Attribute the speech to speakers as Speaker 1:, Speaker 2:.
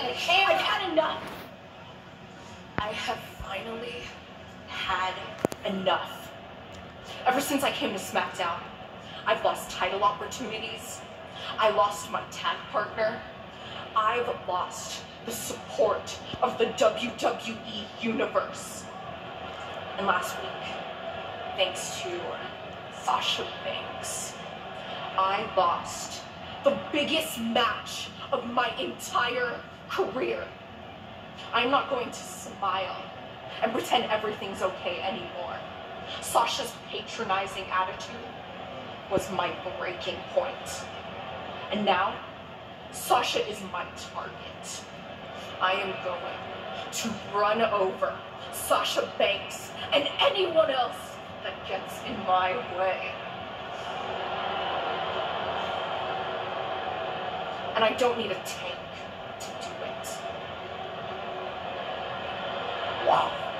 Speaker 1: I've had enough.
Speaker 2: I have finally had enough. Ever since I came to SmackDown, I've lost title opportunities. I lost my tag partner. I've lost the support of the WWE Universe. And last week, thanks to Sasha Banks, I lost the biggest match of my entire career. I'm not going to smile and pretend everything's okay anymore. Sasha's patronizing attitude was my breaking point. And now, Sasha is my target. I am going to run over Sasha Banks and anyone else that gets in my way. And I don't need a tank Wow.